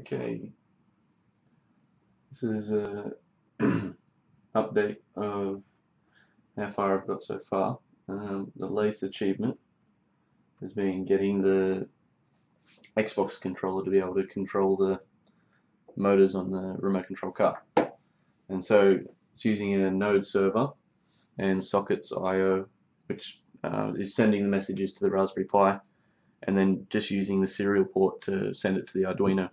Okay, this is a update of how far I've got so far. Um, the latest achievement has been getting the Xbox controller to be able to control the motors on the remote control car. And so it's using a node server and sockets IO, which uh, is sending the messages to the Raspberry Pi, and then just using the serial port to send it to the Arduino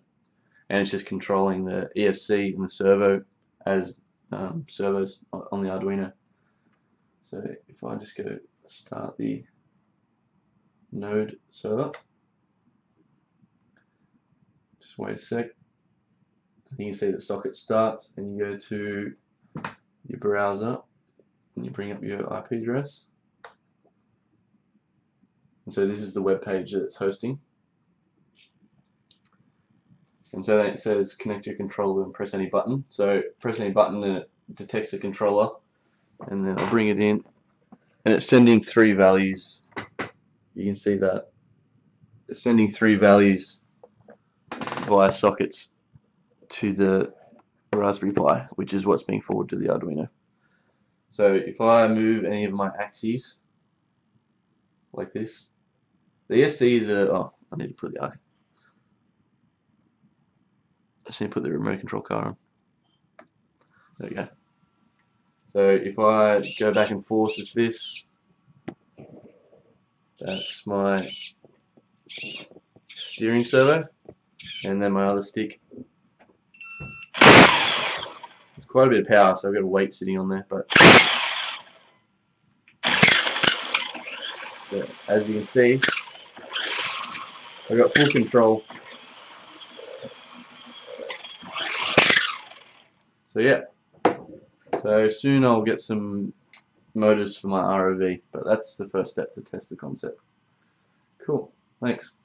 and it's just controlling the ESC and the servo as um, servos on the Arduino. So if I just go start the node server, just wait a sec. You can see the socket starts and you go to your browser and you bring up your IP address. And so this is the web page that it's hosting. And so it says connect your controller and press any button. So press any button and it detects the controller. And then I'll bring it in. And it's sending three values. You can see that. It's sending three values via sockets to the Raspberry Pi, which is what's being forwarded to the Arduino. So if I move any of my axes, like this, the ESC is a, oh, I need to put the just need to put the remote control car on. There we go. So if I go back and forth with this, that's my steering servo, and then my other stick. It's quite a bit of power, so I've got a weight sitting on there, but as you can see, I've got full control So yeah, so soon I'll get some motors for my ROV, but that's the first step to test the concept. Cool, thanks.